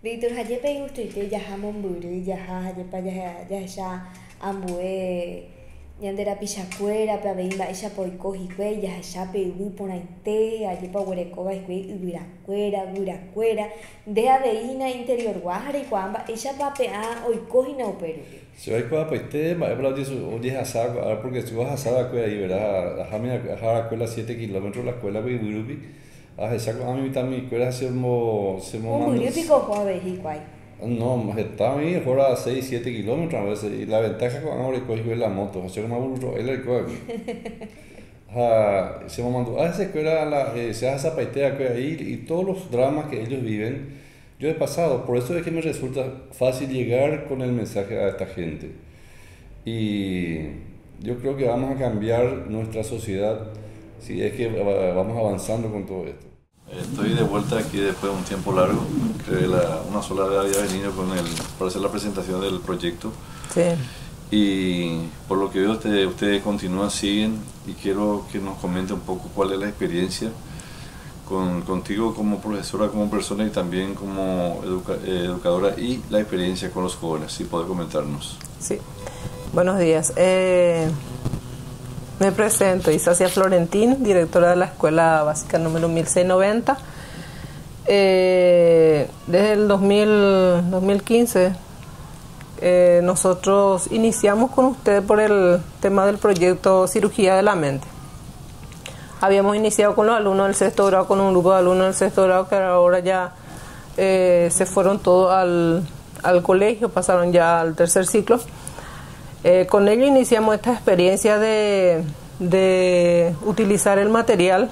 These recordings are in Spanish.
Víctor hajepa jahecha ambue ñanderapichakuérape avei mba'éichapa oiko hikuái jahechápe yvy porãite ajépa oguerekóva hikuái yvyrakuéra guyrakuéra nde aveihína interiorgua ha reikuaa mba'éichapa pe'ã oikohína upérõpe Se vai coapaite, mba'épara ojehasa, porque si ohasava'ekue ahí, ¿verdad? Ajáme a la escuela 7 kilómetros la Beibírupi, ahecha ko'ãmi mitãmikuéra chemo chemo Ombyrýpiko oho'ave hikuái No, está ahí, fuera 6, 7 kilómetros a veces. Y la ventaja que van a recoger la moto, hacer más burro, él recoge. se me mandó a esa escuela, la, eh, se hace zapaitea que ahí y todos los dramas que ellos viven, yo he pasado. Por eso es que me resulta fácil llegar con el mensaje a esta gente. Y yo creo que vamos a cambiar nuestra sociedad si es que vamos avanzando con todo esto. Estoy de vuelta aquí después de un tiempo largo. que la, una sola vez había venido con el, para hacer la presentación del proyecto. Sí. Y por lo que veo, ustedes, ustedes continúan, siguen y quiero que nos comente un poco cuál es la experiencia con, contigo como profesora, como persona y también como eh, educadora y la experiencia con los jóvenes, si puede comentarnos. Sí, buenos días. Eh, me presento, Isacia Florentín, directora de la Escuela Básica número 1690. Eh, desde el 2015 eh, nosotros iniciamos con usted por el tema del proyecto Cirugía de la Mente. Habíamos iniciado con los alumnos del sexto grado, con un grupo de alumnos del sexto grado que ahora ya eh, se fueron todos al, al colegio, pasaron ya al tercer ciclo. Eh, con ello iniciamos esta experiencia de, utilizar el material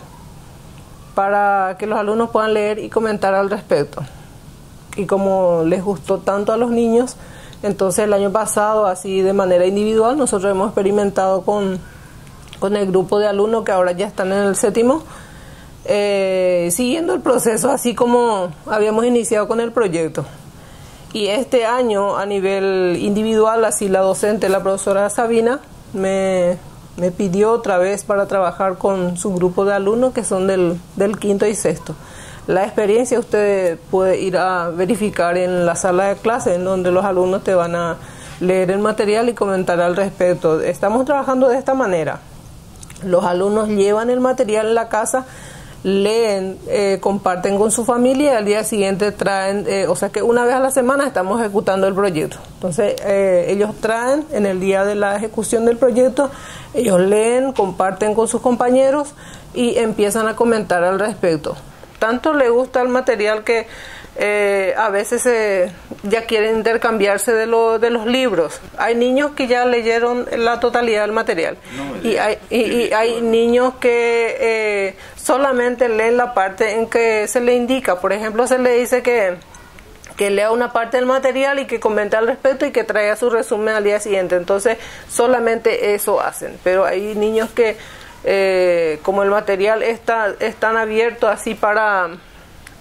para que los alumnos puedan leer y comentar al respecto. Y como les gustó tanto a los niños, entonces el año pasado, así de manera individual, nosotros hemos experimentado con, el grupo de alumnos que ahora ya están en el séptimo, eh, siguiendo el proceso así como habíamos iniciado con el proyecto. Y este año, a nivel individual, así la docente, la profesora Sabina, me, pidió otra vez para trabajar con su grupo de alumnos que son del, del quinto y sexto. La experiencia usted puede ir a verificar en la sala de clase, en donde los alumnos te van a leer el material y comentar al respecto. Estamos trabajando de esta manera. Los alumnos llevan el material en la casa leen, eh, comparten con su familia y al día siguiente traen, eh, o sea que una vez a la semana estamos ejecutando el proyecto. Entonces eh, ellos traen en el día de la ejecución del proyecto, ellos leen, comparten con sus compañeros y empiezan a comentar al respecto. Tanto le gusta el material que eh, a veces eh, ya quieren intercambiarse de, lo, de los libros. Hay niños que ya leyeron la totalidad del material y, hay, y, hay niños que eh, solamente leen la parte en que se le indica. Por ejemplo, se le dice que que lea una parte del material y que comente al respecto y que traiga su resumen al día siguiente. Entonces, solamente eso hacen. Pero hay niños que, como el material está, es tan abierto así para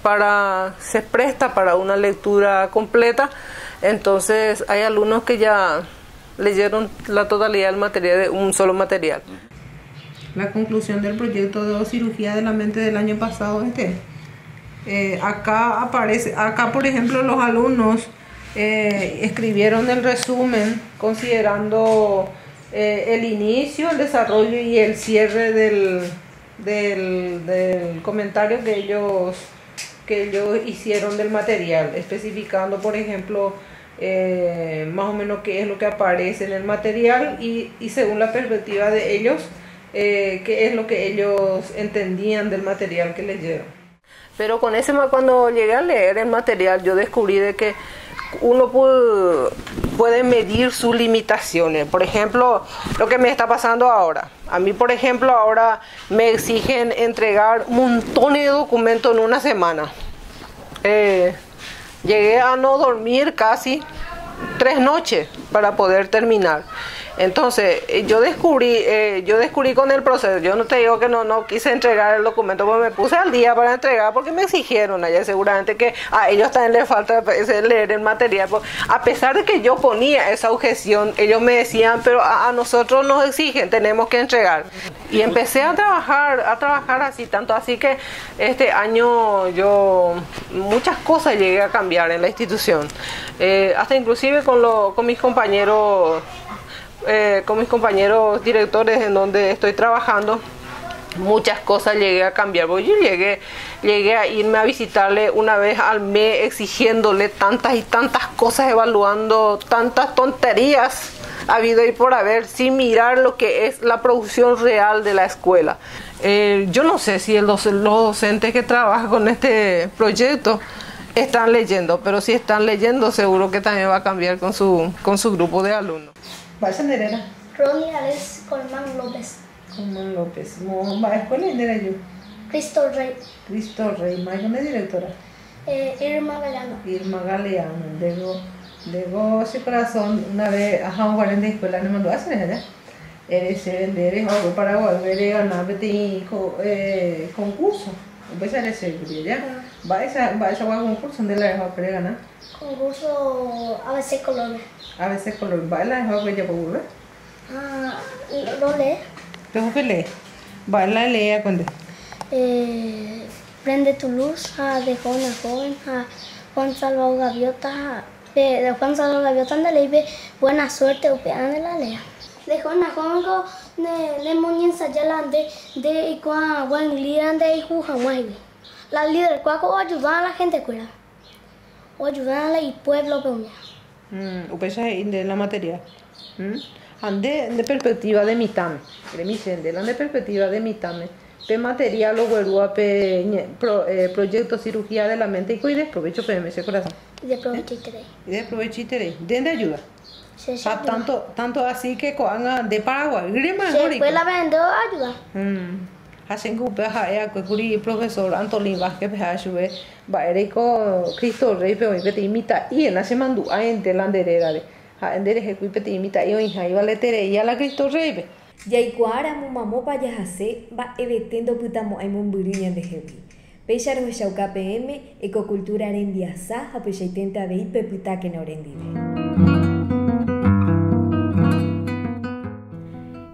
para se presta para una lectura completa. Entonces hay alumnos que ya leyeron la totalidad del material de un solo material. La conclusión del proyecto de cirugía de la mente del año pasado este. Acá aparece, acá por ejemplo los alumnos eh, escribieron el resumen considerando eh, el inicio, el desarrollo y el cierre del, del comentario que ellos que ellos hicieron del material, especificando, por ejemplo, eh, más o menos qué es lo que aparece en el material y, según la perspectiva de ellos, eh, qué es lo que ellos entendían del material que leyeron. Pero con ese, cuando llegué a leer el material, yo descubrí de que uno puede, puede medir sus limitaciones. Por ejemplo, lo que me está pasando ahora. A mí, por ejemplo, ahora me exigen entregar montones de documentos en una semana. Eh, llegué a no dormir casi tres noches para poder terminar. Entonces, eh, yo descubrí, eh, yo descubrí con el proceso, yo no te digo que no, no quise entregar el documento, porque me puse al día para entregar, porque me exigieron allá, seguramente que a ellos también les falta leer el material. Pues, a pesar de que yo ponía esa objeción, ellos me decían, pero a, nosotros nos exigen, tenemos que entregar. Y empecé a trabajar, a trabajar así, tanto así que este año yo muchas cosas llegué a cambiar en la institución, eh, hasta inclusive con, lo, con mis compañeros eh, con mis compañeros directores en donde estoy trabajando, muchas cosas llegué a cambiar. Yo llegué, llegué a irme a visitarle una vez al mes exigiéndole tantas y tantas cosas, evaluando tantas tonterías habido y por haber, sin mirar lo que es la producción real de la escuela. Eh, yo no sé si los docentes que trabajan con este proyecto están leyendo, pero si están leyendo seguro que también va a cambiar con su, con su grupo de alumnos. ¿Va a nderera? Ronnie Alex Colman López. Colman López. ¿Va a escuela ndera yo? Cristo Rey. Cristo Rey. ¿Más es directora? Eh, Irma Galeano. Irma Galeano. Luego, luego ese corazón, una vez, ajá, un guardián de escuela, no mandó a hacer allá. Eres vender algo para volver a ganar eh, concurso. Pues a ser ya. Va a esa, va a esa concurso, ¿dónde la dejó para ganar? Concurso ABC Colombia. A veces color baila es algo ya por Ah, lo lee. ¿Pero qué lee? Baila lea cuando. Eh, prende tu luz, a de joven a joven, a Juan Salvador Gaviota, de Juan Salvador Gaviota de ley buena suerte o pean de la lea. De joven a joven go ne ne moñen sayalan de de igual buen líder de juja mueve. La líder cuaco ayuda a la gente cuida. O ayudar al pueblo peña. Mm, upesa de la materia. Mm? Ande de perspectiva de mitame. Remisen ande perspectiva de mitame. Pe material o guerúa pe pro, eh, proyecto cirugía de la mente y cuide provecho ese corazón. Y de provechitere. Y de provechitere. ¿De ayuda? Sí, sí, ah, tanto, tanto así que coan de Paraguay. Sí, pues la vendo ayuda. Mm. Hacen que ha ea que curi profesor Antolín Vázquez ha sube va eriko Cristo Rey que te imita y en la semana a ente la anderera de ha endere que cui te imita y hoy ha iba letere y a la Cristo Rey Yaikuara mu mamo pa yahase va evetendo putamo ai mun buriña de hepi. Peixar ho shauka PM ecocultura en biasa ha peshaitenta vei peputa que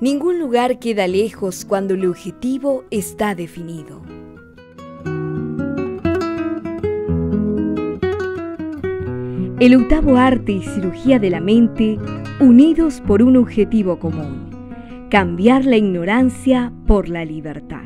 Ningún lugar queda lejos cuando el objetivo está definido. El octavo arte y cirugía de la mente unidos por un objetivo común, cambiar la ignorancia por la libertad.